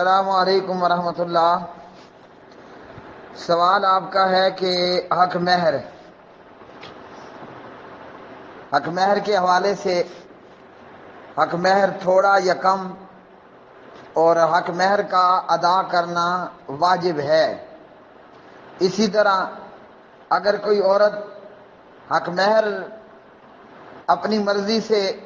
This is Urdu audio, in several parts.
السلام علیکم ورحمۃ اللہ سوال آپ کا ہے کہ حق مہر۔ حق مہر کے حوالے سے حق مہر تھوڑا یا کم اور حق مہر کا ادا کرنا واجب ہے۔ اسی طرح اگر کوئی عورت حق مہر اپنی مرضی سے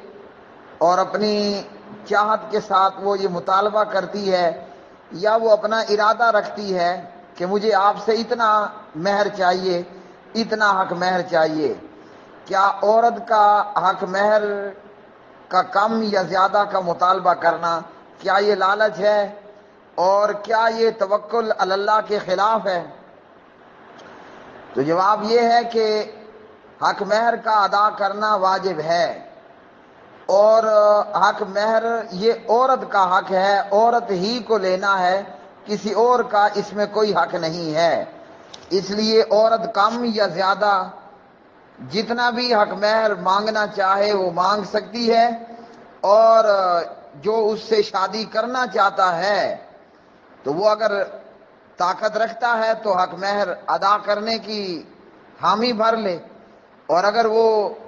اور اپنی چاہت کے ساتھ وہ یہ مطالبہ کرتی ہے یا وہ اپنا ارادہ رکھتی ہے کہ مجھے آپ سے اتنا مہر چاہیے، اتنا حق مہر چاہیے۔ کیا عورت کا حق مہر کا کم یا زیادہ کا مطالبہ کرنا کیا یہ لالچ ہے؟ اور کیا یہ توکل اللہ کے خلاف ہے؟ تو جواب یہ ہے کہ حق مہر کا ادا کرنا واجب ہے۔ اور حق مہر، یہ عورت کا حق ہے، عورت ہی کو لینا ہے، کسی اور کا اس میں کوئی حق نہیں ہے۔ اس لیے عورت کم یا زیادہ جتنا بھی حق مہر مانگنا چاہے وہ مانگ سکتی ہے، اور جو اس سے شادی کرنا چاہتا ہے، تو وہ اگر طاقت رکھتا ہے تو حق مہر ادا کرنے کی حامی بھر لے۔ اور اگر وہ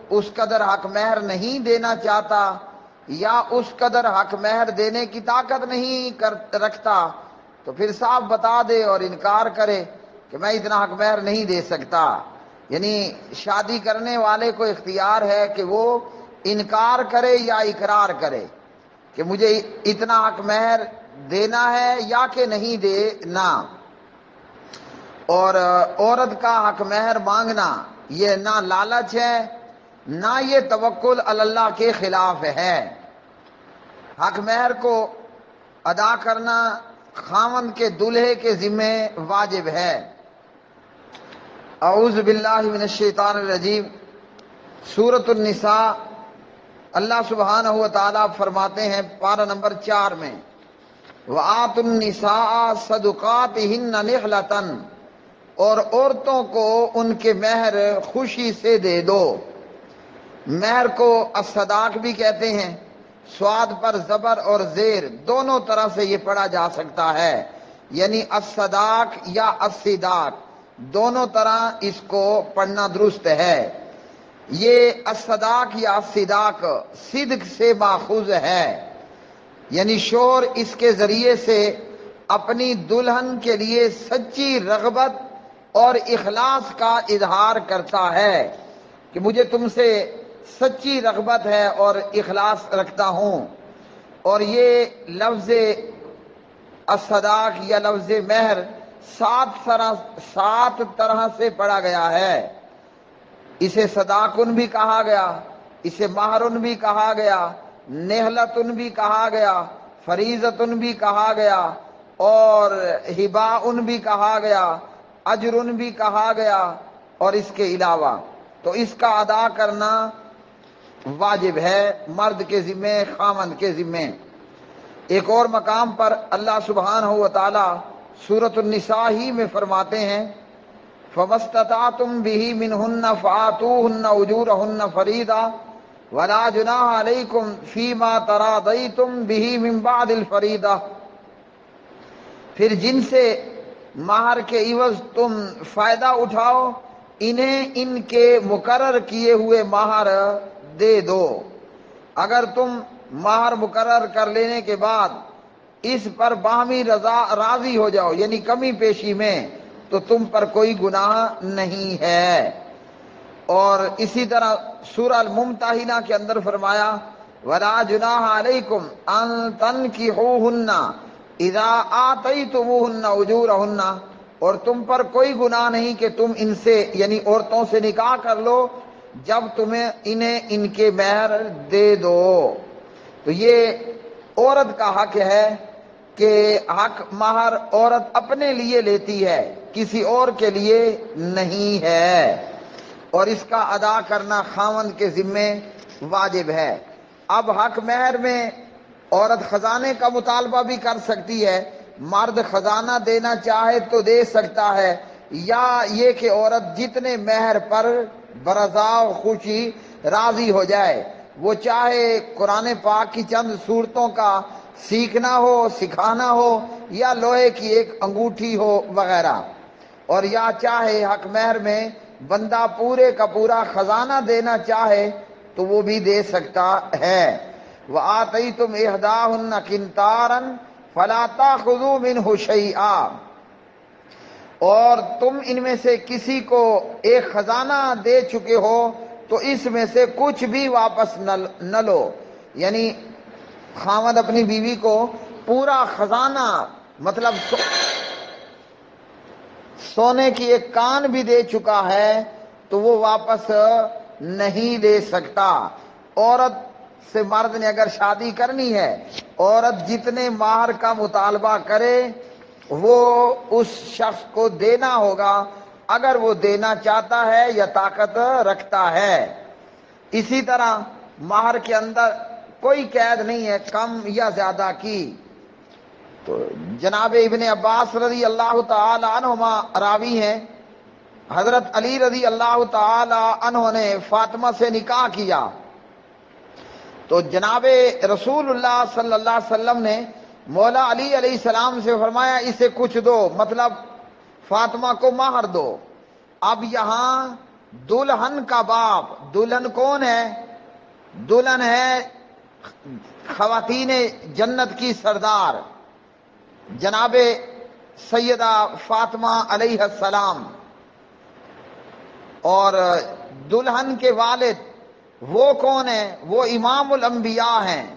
اس قدر حق مہر نہیں دینا چاہتا یا اس قدر حق مہر دینے کی طاقت نہیں رکھتا، تو پھر صاف بتا دے اور انکار کرے کہ میں اتنا حق مہر نہیں دے سکتا۔ یعنی شادی کرنے والے کو اختیار ہے کہ وہ انکار کرے یا اقرار کرے کہ مجھے اتنا حق مہر دینا ہے یا کہ نہیں دینا۔ اور عورت کا حق مہر مانگنا یہ نہ لالچ ہے نہ یہ توکل اللہ کے خلاف ہے۔ حق مہر کو ادا کرنا خامن کے دلہے کے ذمے واجب ہے۔ اعوذ باللہ من الشیطان الرجیم۔ سورت النساء۔ اللہ سبحانہ و تعالیٰ فرماتے ہیں پارہ نمبر چار میں۔ وَآتُ النِّسَاءَ صَدُقَاتِهِنَّ نِحْلَةً۔ اور عورتوں کو ان کے مہر خوشی سے دے دو۔ مہر کو الصداق بھی کہتے ہیں۔ سواد پر زبر اور زیر دونوں طرح سے یہ پڑھا جا سکتا ہے۔ یعنی الصداق یا الصداق، دونوں طرح اس کو پڑھنا درست ہے۔ یہ الصداق یا الصداق صدق سے ماخوذ ہے۔ یعنی شور اس کے ذریعے سے اپنی دلہن کے لیے سچی رغبت اور اخلاص کا اظہار کرتا ہے کہ مجھے تم سے سچی رغبت ہے اور اخلاص رکھتا ہوں۔ اور یہ لفظ الصداق یا لفظ مہر سات طرح سات طرح سے پڑھا گیا ہے۔ اسے صداقن بھی کہا گیا، اسے مہرن بھی کہا گیا، نہلتن بھی کہا گیا، فریضتن بھی کہا گیا، اور ہباؤن بھی کہا گیا، اجرن بھی کہا گیا، اور اس کے علاوہ۔ تو اس کا ادا کرنا واجب ہے مرد کے ذمے خامند کے ذمے۔ ایک اور مقام پر اللہ سبحانہ و تعالی سورت النساء ہی میں فرماتے ہیں فمستتا تم فَمَسْتَطَعْتُمْ بِهِ مِنْهُنَّ فَآتُوهُنَّ أُجُورَهُنَّ فَرِيضًا وَلَا جُنَاحَ عَلَيْكُمْ فِي مَا تَرَاضَيْتُمْ بِهِ مِنْ بَعْدِ الْفَرِيضَةِ۔ پھر جن سے مہر کے عوض تم فائدہ اٹھاؤ، انہیں ان کے مقرر کیے ہوئے مہر دے دو۔ اگر تم مہر مقرر کر لینے کے بعد اس پر باہمی رضا راضی ہو جاؤ یعنی کمی پیشی میں، تو تم پر کوئی گناہ نہیں ہے۔ اور اسی طرح سورہ الممتحنہ کے اندر فرمایا، وَلَا جُنَاحَ عَلَيْكُمْ أَن تَنْكِحُوهُنَّ اِذَا آتَيْتُمُوهُنَّ أُجُورَهُنَّ۔ اور تم پر کوئی گناہ نہیں کہ تم ان سے یعنی عورتوں سے نکاح کر لو جب تمہیں انہیں ان کے مہر دے دو۔ تو یہ عورت کا حق ہے کہ حق مہر عورت اپنے لیے لیتی ہے، کسی اور کے لیے نہیں ہے۔ اور اس کا ادا کرنا خاون کے ذمے واجب ہے۔ اب حق مہر میں عورت خزانے کا مطالبہ بھی کر سکتی ہے۔ مرد خزانہ دینا چاہے تو دے سکتا ہے، یا یہ کہ عورت جتنے مہر پر برضا خوشی راضی ہو جائے۔ وہ چاہے قرآن پاک کی چند صورتوں کا سیکھنا ہو، سکھانا ہو، یا لوہے کی ایک انگوٹھی ہو وغیرہ۔ اور یا چاہے حق مہر میں بندہ پورے کا پورا خزانہ دینا چاہے تو وہ بھی دے سکتا ہے۔ وہ آتی تم احدا کنتارن فلاطا خزو بن ہوشی اور تم ان میں سے کسی کو ایک خزانہ دے چکے ہو تو اس میں سے کچھ بھی واپس نہ لو۔ یعنی خامد اپنی بیوی کو پورا خزانہ مطلب سونے کی ایک کان بھی دے چکا ہے تو وہ واپس نہیں لے سکتا۔ عورت سے مرد نے اگر شادی کرنی ہے، عورت جتنے ماہر کا مطالبہ کرے وہ اس شخص کو دینا ہوگا اگر وہ دینا چاہتا ہے یا طاقت رکھتا ہے۔ اسی طرح ماہر کے اندر کوئی قید نہیں ہے، کم یا زیادہ کی۔ تو جناب ابن عباس رضی اللہ تعالی عنہما راوی ہیں۔ حضرت علی رضی اللہ تعالی عنہ نے فاطمہ سے نکاح کیا۔ تو جناب رسول اللہ صلی اللہ علیہ وسلم نے مولا علی علیہ السلام سے فرمایا، اسے کچھ دو مطلب فاطمہ کو مہر دو۔ اب یہاں دلہن کا باپ، دلہن کون ہے؟ دلہن ہے خواتین جنت کی سردار، جناب سیدہ فاطمہ علیہ السلام۔ اور دلہن کے والد، وہ کون ہیں؟ وہ امام الانبیاء ہیں۔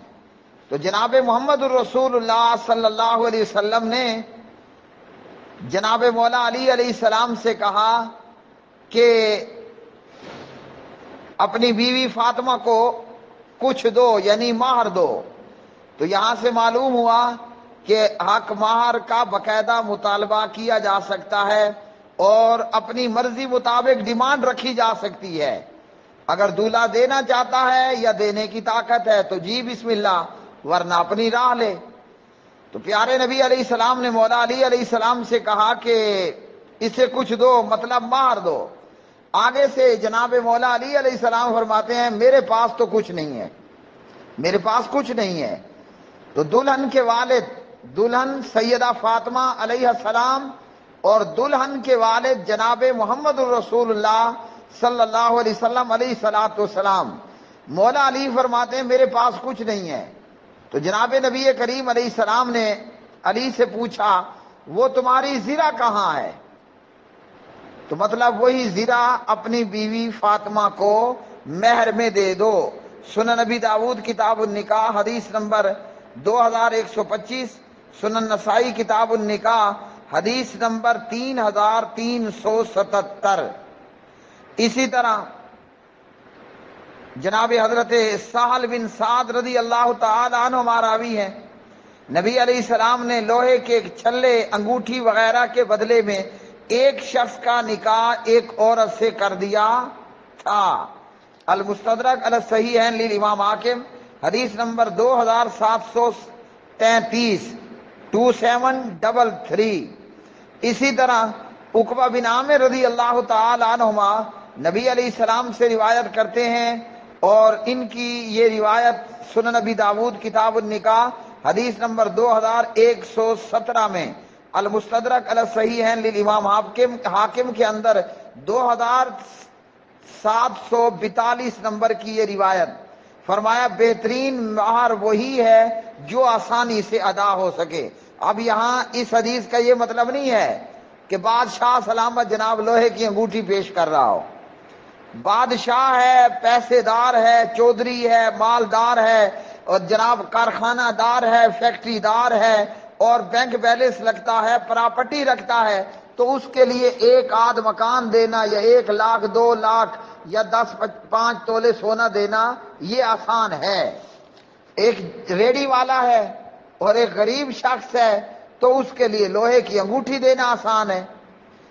تو جناب محمد الرسول اللہ صلی اللہ علیہ وسلم نے جناب مولا علی علیہ السلام سے کہا کہ اپنی بیوی فاطمہ کو کچھ دو یعنی مہر دو۔ تو یہاں سے معلوم ہوا کہ حق مہر کا باقاعدہ مطالبہ کیا جا سکتا ہے اور اپنی مرضی مطابق ڈیمانڈ رکھی جا سکتی ہے۔ اگر دولہا دینا چاہتا ہے یا دینے کی طاقت ہے تو جی بسم اللہ۔ ورنہ اپنی راہ لے۔ تو پیارے نبی علیہ السلام نے مولا علی علیہ السلام سے کہا کہ اسے کچھ دو مطلب مار دو۔ آگے سے جناب مولا علی علیہ السلام فرماتے ہیں، میرے پاس تو کچھ نہیں ہے۔ میرے پاس کچھ نہیں ہے۔ تو دلہن کے والد، دلہن سیدہ فاطمہ علیہ السلام اور دلہن کے والد جناب محمد الرسول اللہ صلی اللہ علیہ وسلم علیہ سلاۃ والسلام۔ مولا علی فرماتے ہیں، میرے پاس کچھ نہیں ہے۔ تو جناب نبی کریم علیہ السلام نے علی سے پوچھا، وہ تمہاری زیرہ کہاں ہے؟ تو مطلب وہی زیرہ اپنی بیوی فاطمہ کو مہر میں دے دو۔ سنن نبی داود کتاب النکاح حدیث نمبر دو ہزار ایک سو پچیس، سنن نسائی کتاب النکاح حدیث نمبر تین ہزار تین سو ستتر۔ اسی طرح جناب حضرت سہل بن سعد رضی اللہ تعالی عنہ ماراوی ہے نبی علیہ السلام نے لوہے کے چھلے، انگوٹھی وغیرہ کے بدلے میں ایک شخص کا نکاح ایک عورت سے کر دیا تھا۔ المستدرک الصحیح لیل امام حاکم، حدیث نمبر دو ہزار سات سو تینتیس ٹو سیون ڈبل تھری۔ اسی طرح اقبا بن عامر رضی اللہ تعالی عنہما نبی علیہ السلام سے روایت کرتے ہیں اور ان کی یہ روایت سن نبی داود، کتاب النکاح، حدیث نمبر دو ہزار ایک سو سترہ میں۔ المستدرک الصحیح حاکم حاکم کے اندر دو ہزار سات سو بتالیس نمبر کی یہ روایت۔ فرمایا، بہترین مہر وہی ہے جو آسانی سے ادا ہو سکے۔ اب یہاں اس حدیث کا یہ مطلب نہیں ہے کہ بادشاہ سلامت جناب لوہے کی انگوٹھی پیش کر رہا ہو۔ بادشاہ ہے پیسے دار ہے، چودھری ہے، مالدار ہے، اور جناب کارخانہ دار ہے، فیکٹری دار ہے، اور بینک بیلنس لگتا ہے، پراپرٹی رکھتا ہے، تو اس کے لیے ایک آدھ مکان دینا یا ایک لاکھ، دو لاکھ یا دس، پانچ تولے سونا دینا، یہ آسان ہے۔ ایک ریڈی والا ہے اور ایک غریب شخص ہے، تو اس کے لیے لوہے کی انگوٹھی دینا آسان ہے۔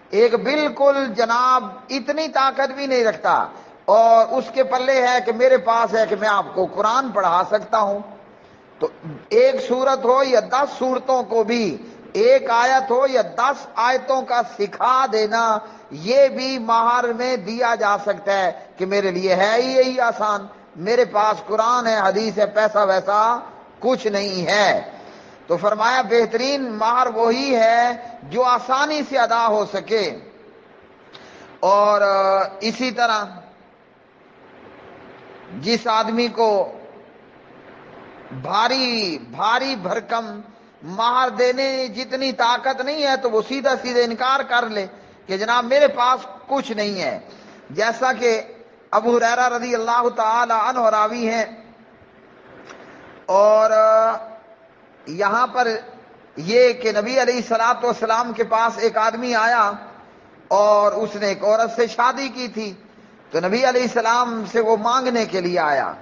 ایک بالکل جناب اتنی طاقت بھی نہیں رکھتا اور اس کے پلے ہے کہ میرے پاس ہے کہ میں آپ کو قرآن پڑھا سکتا ہوں۔ تو ایک صورت ہو یا دس صورتوں کو بھی، ایک آیت ہو یا دس آیتوں کا سکھا دینا، یہ بھی ماہر میں دیا جا سکتا ہے کہ میرے لیے ہے ہی یہی آسان۔ میرے پاس قرآن ہے، حدیث ہے، پیسہ ویسا کچھ نہیں ہے۔ تو فرمایا بہترین مہر وہی ہے جو آسانی سے ادا ہو سکے۔ اور اسی طرح جس آدمی کو بھاری بھاری بھرکم مہر دینے جتنی طاقت نہیں ہے تو وہ سیدھا سیدھا انکار کر لے کہ جناب میرے پاس کچھ نہیں ہے۔ جیسا کہ ابو ریرا رضی اللہ تعالی عنہ راوی ہیں۔ اور یہاں پر یہ کہ نبی علیہ السلاط والسلام کے پاس ایک آدمی آیا اور اس نے ایک عورت سے شادی کی تھی، تو نبی علیہ السلام سے وہ مانگنے کے لیے آیا۔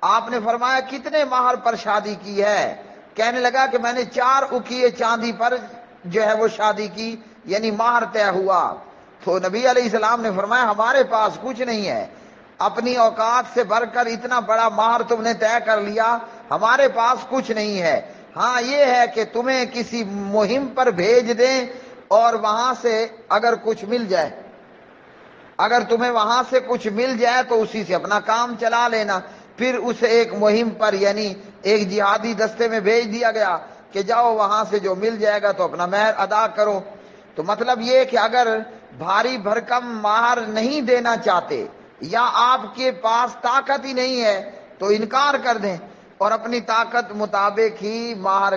آپ نے فرمایا، کتنے مہر پر شادی کی ہے؟ کہنے لگا کہ میں نے چار اکیے چاندی پر جو ہے وہ شادی کی یعنی مہر طے ہوا۔ تو نبی علیہ السلام نے فرمایا، ہمارے پاس کچھ نہیں ہے۔ اپنی اوقات سے بھر کر اتنا بڑا مہر تم نے طے کر لیا، ہمارے پاس کچھ نہیں ہے۔ ہاں یہ ہے کہ تمہیں کسی مہم پر بھیج دیں اور وہاں سے اگر کچھ مل جائے۔ اگر تمہیں وہاں سے کچھ مل جائے تو اسی سے اپنا کام چلا لینا۔ پھر اس ایک مہم پر یعنی ایک جہادی دستے میں بھیج دیا گیا کہ جاؤ وہاں سے جو مل جائے گا تو اپنا مہر ادا کرو۔ تو مطلب یہ کہ اگر بھاری بھرکم مہر نہیں دینا چاہتے یا آپ کے پاس طاقت ہی نہیں ہے تو انکار کر دیں۔ اور اپنی طاقت مطابق ہی مہر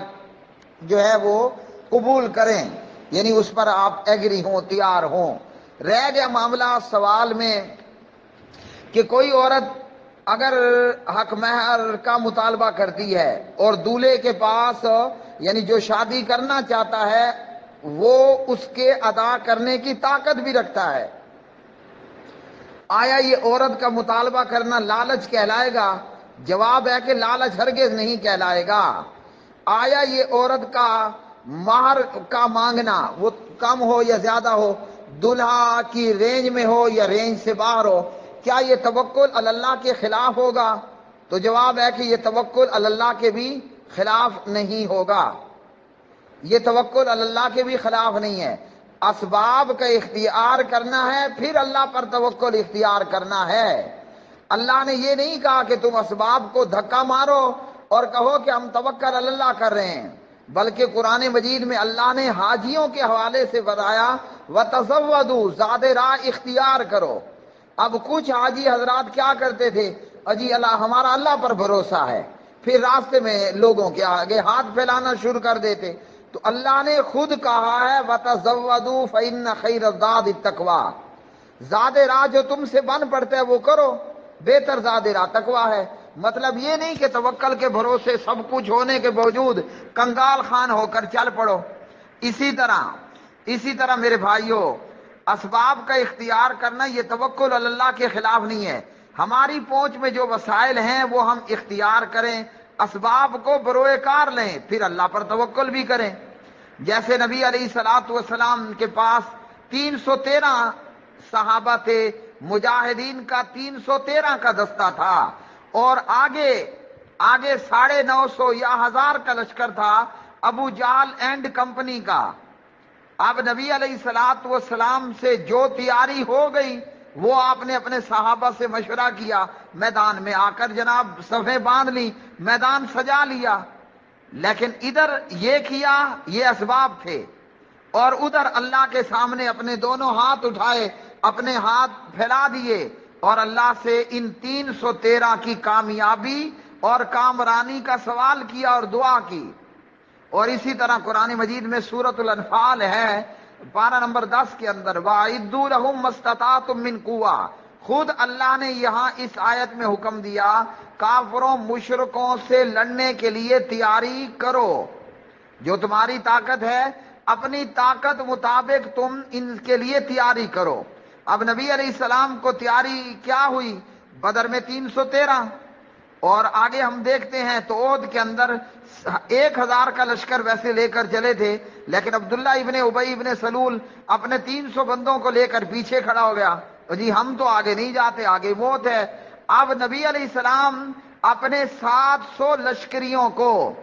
جو ہے وہ قبول کریں۔ یعنی اس پر آپ ایگری ہوں، تیار ہوں۔ رہ گیا معاملہ سوال میں کہ کوئی عورت اگر حق مہر کا مطالبہ کرتی ہے اور دولہے کے پاس یعنی جو شادی کرنا چاہتا ہے، وہ اس کے ادا کرنے کی طاقت بھی رکھتا ہے۔ آیا یہ عورت کا مطالبہ کرنا لالچ کہلائے گا؟ جواب ہے کہ لالچ ہرگز نہیں کہلائے گا۔ آیا یہ عورت کا مہر کا مانگنا وہ کم ہو یا زیادہ ہو؟ دلہا کی رینج میں ہو یا رینج سے باہر ہو؟ کیا یہ توکل اللہ کے خلاف ہوگا؟ تو جواب ہے کہ یہ توکل اللہ کے بھی خلاف نہیں ہوگا۔ یہ توکل اللہ کے بھی خلاف نہیں ہے۔ اسباب کا اختیار کرنا ہے، پھر اللہ پر توکل اختیار کرنا ہے۔ اللہ نے یہ نہیں کہا کہ تم اسباب کو دھکا مارو اور کہو کہ ہم توکل اللہ کر رہے ہیں، بلکہ قرآن مجید میں اللہ نے حاجیوں کے حوالے سے بتایا و زاد راہ اختیار کرو۔ اب کچھ حاجی حضرات کیا کرتے تھے؟ اجی اللہ، ہمارا اللہ پر بھروسہ ہے۔ پھر راستے میں لوگوں کے آگے ہاتھ پھیلانا شروع کر دیتے۔ تو اللہ نے خود کہا ہے و فن خیر زاد تکوا زاد راہ جو تم سے بن پڑتا ہے، وہ کرو۔ بہتر زاد راہ تکوا ہے۔ مطلب یہ نہیں کہ توکل کے بھروسے سب کچھ ہونے کے باوجود کنگال خان ہو کر چل پڑو۔ اسی طرح اسی طرح میرے بھائیوں اسباب کا اختیار کرنا یہ توکل اللہ کے خلاف نہیں ہے۔ ہماری پہنچ میں جو وسائل ہیں وہ ہم اختیار کریں، اسباب کو بروئے کار لیں، پھر اللہ پر توکل بھی کریں۔ جیسے نبی علیہ سلاۃ والسلام کے پاس تین سو تیرہ صحابہ تھے مجاہدین کا تین سو تیرہ کا دستہ تھا اور آگے آگے ساڑھے نو سو یا ہزار کا لشکر تھا ابو جال اینڈ کمپنی کا۔ اب نبی علیہ سلاد و سلام سے جو تیاری ہو گئی، وہ آپ نے اپنے صحابہ سے مشورہ کیا، میدان میں آ کر جناب صفے باندھ لی، میدان سجا لیا۔ لیکن ادھر یہ کیا، یہ اسباب تھے۔ اور ادھر اللہ کے سامنے اپنے دونوں ہاتھ اٹھائے۔ اپنے ہاتھ پھیلا دیے اور اللہ سے ان تین سو تیرہ کی کامیابی اور کامرانی کا سوال کیا اور دعا کی۔ اور اسی طرح قرآن مجید میں سورت الانفال ہے، پارہ نمبر دس کے اندر من خود اللہ نے یہاں اس آیت میں حکم دیا، کافروں مشرقوں سے لڑنے کے لیے تیاری کرو۔ جو تمہاری طاقت ہے، اپنی طاقت مطابق تم ان کے لیے تیاری کرو۔ اب نبی علیہ السلام کو تیاری کیا ہوئی؟ بدر میں تین سو تیرہ۔ اور آگے ہم دیکھتے ہیں تو عود کے اندر ایک ہزار کا لشکر ویسے لے کر چلے تھے، لیکن عبداللہ ابن ابئی ابن سلول اپنے تین سو بندوں کو لے کر پیچھے کھڑا ہو گیا۔ جی ہم تو آگے نہیں جاتے، آگے موت ہے۔ اب نبی علیہ السلام اپنے سات سو لشکریوں کو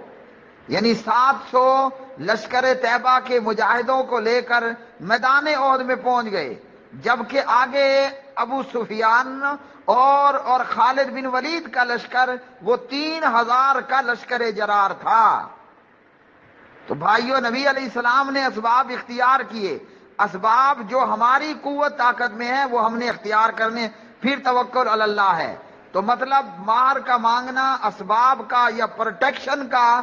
یعنی سات سو لشکر طیبہ کے مجاہدوں کو لے کر میدان عہد میں پہنچ گئے۔ جبکہ آگے ابو سفیان اور اور خالد بن ولید کا لشکر، وہ تین ہزار کا لشکر جرار تھا۔ تو بھائیو، نبی علیہ السلام نے اسباب اختیار کیے۔ اسباب جو ہماری قوت، طاقت میں ہے، وہ ہم نے اختیار کرنے۔ پھر توکل اللہ ہے۔ تو مطلب مار کا مانگنا، اسباب کا یا پروٹیکشن کا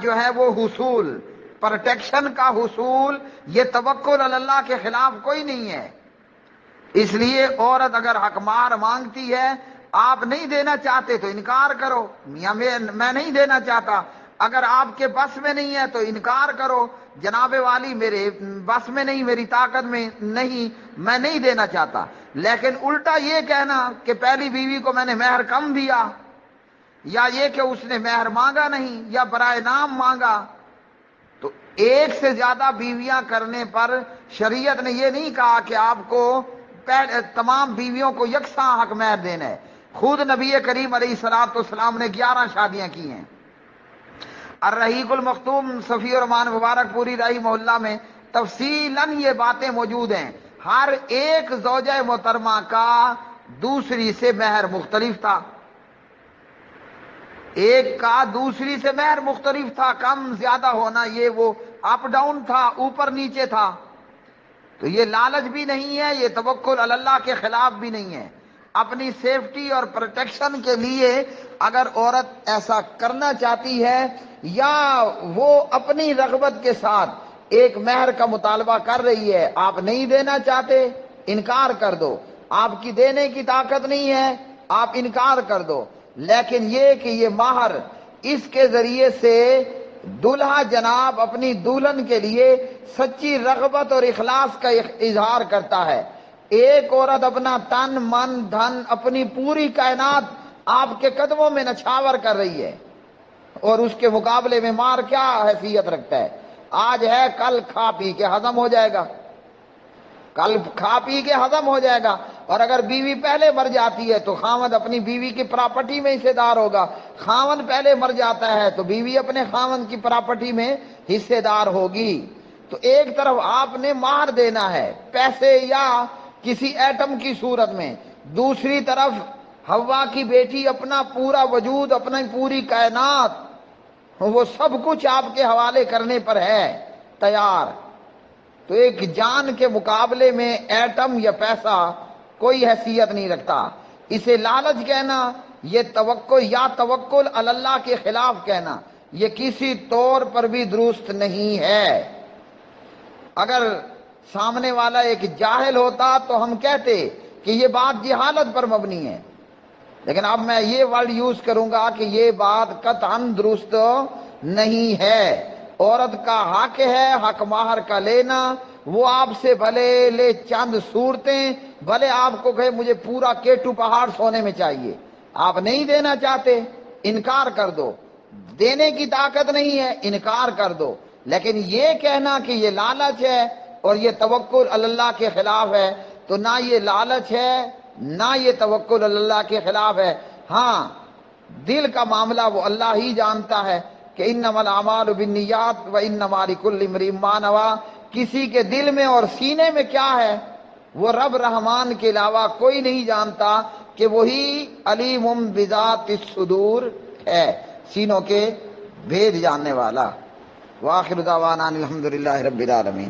جو ہے وہ حصول۔ پروٹیکشن کا حصول، یہ توکل اللہ کے خلاف کوئی نہیں ہے۔ اس لیے عورت اگر حق مار مانگتی ہے، آپ نہیں دینا چاہتے تو انکار کرو۔ میاں، میں نہیں دینا چاہتا۔ اگر آپ کے بس میں نہیں ہے تو انکار کرو۔ جناب والی، میرے بس میں نہیں، میری طاقت میں نہیں میں نہیں دینا چاہتا۔ لیکن الٹا یہ کہنا کہ پہلی بیوی کو میں نے مہر کم دیا، یا یہ کہ اس نے مہر مانگا نہیں، یا برائے نام مانگا، تو ایک سے زیادہ بیویاں کرنے پر شریعت نے یہ نہیں کہا کہ آپ کو تمام بیویوں کو یکساں حق مہر دینا ہے خود نبی کریم علیہ السلام اسلام نے گیارہ شادیاں کی ہیں۔ الرحیق المختوم صفی الرحمان مبارک پوری رہی محلہ میں تفصیل یہ باتیں موجود ہیں۔ ہر ایک زوجہ محترمہ کا دوسری سے مہر مختلف تھا۔ ایک کا دوسری سے مہر مختلف تھا، کم زیادہ ہونا یہ وہ اپ ڈاؤن تھا، اوپر نیچے تھا۔ تو یہ لالچ بھی نہیں ہے، یہ توکل اللہ کے خلاف بھی نہیں ہے۔ اپنی سیفٹی اور پروٹیکشن کے لیے اگر عورت ایسا کرنا چاہتی ہے یا وہ اپنی رغبت کے ساتھ ایک مہر کا مطالبہ کر رہی ہے، آپ نہیں دینا چاہتے، انکار کر دو۔ آپ کی دینے کی طاقت نہیں ہے، آپ انکار کر دو۔ لیکن یہ کہ یہ ماہر اس کے ذریعے سے دلہا جناب اپنی دلہن کے لیے سچی رغبت اور اخلاص کا اظہار کرتا ہے۔ ایک عورت اپنا تن، من، دھن، اپنی پوری کائنات آپ کے قدموں میں نچھاور کر رہی ہے۔ اور اس کے مقابلے میں مار کیا حیثیت رکھتا ہے۔ آج ہے، کل کھا پی کے، ہضم ہو جائے گا۔ کل کھا پی کے ہضم ہو جائے گا۔ اور اگر بیوی پہلے مر جاتی ہے تو خامد اپنی بیوی کی پراپرٹی میں حصے دار ہوگا۔ خامد پہلے مر جاتا ہے تو بیوی اپنے خامد کی پراپرٹی میں حصے دار ہوگی۔ تو ایک طرف آپ نے مار دینا ہے پیسے یا کسی ایٹم کی صورت میں۔ دوسری طرف ہوا کی بیٹی اپنا پورا وجود، اپنی پوری کائنات، وہ سب کچھ آپ کے حوالے کرنے پر ہے، تیار۔ تو ایک جان کے مقابلے میں ایٹم یا پیسہ کوئی حیثیت نہیں رکھتا۔ اسے لالچ کہنا، یہ توقع یا توکل اللہ کے خلاف کہنا، یہ کسی طور پر بھی درست نہیں ہے۔ اگر سامنے والا ایک جاہل ہوتا تو ہم کہتے کہ یہ بات جہالت پر مبنی ہے۔ لیکن اب میں یہ ورڈ یوز کروں گا کہ یہ بات قطعا درست نہیں ہے۔ عورت کا حق ہے، حق ماہر کا لینا، وہ آپ سے بھلے لے چند صورتیں، بھلے آپ کو کہے مجھے پورا کیٹو پہاڑ سونے میں چاہیے۔ آپ نہیں دینا چاہتے، انکار کر دو۔ دینے کی طاقت نہیں ہے، انکار کر دو۔ لیکن یہ کہنا کہ یہ لالچ ہے اور یہ توکل اللہ کے خلاف ہے، تو نہ یہ لالچ ہے، نہ یہ توکل اللہ کے خلاف ہے۔ ہاں دل کا معاملہ وہ اللہ ہی جانتا ہے۔ کہ ان نمل امال بنیات و ان نمالک کل کسی کے دل میں اور سینے میں کیا ہے؟ وہ رب رحمان کے علاوہ کوئی نہیں جانتا کہ وہی علیم بذات الصدور ہے، سینوں کے بھید جاننے والا۔ واخر دعوانا الحمدللہ رب العالمین۔